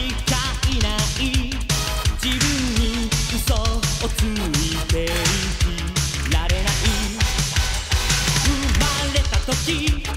しかいな。い自分に嘘をついていられない。生まれた時